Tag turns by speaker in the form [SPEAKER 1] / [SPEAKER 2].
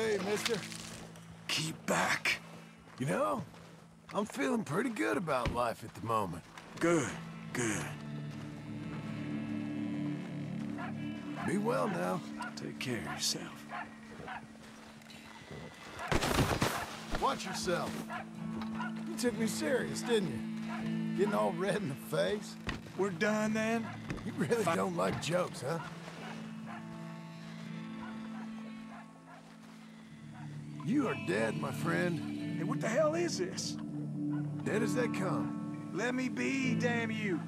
[SPEAKER 1] Hey, mister.
[SPEAKER 2] Keep back.
[SPEAKER 1] You know, I'm feeling pretty good about life at the moment.
[SPEAKER 2] Good, good.
[SPEAKER 1] Be well now.
[SPEAKER 2] Take care of yourself.
[SPEAKER 1] Watch yourself. You took me serious, didn't you? Getting all red in the face.
[SPEAKER 2] We're done then?
[SPEAKER 1] You really don't like jokes, huh? You are dead, my friend.
[SPEAKER 2] Hey, what the hell is this?
[SPEAKER 1] Dead as they come.
[SPEAKER 2] Let me be, damn you.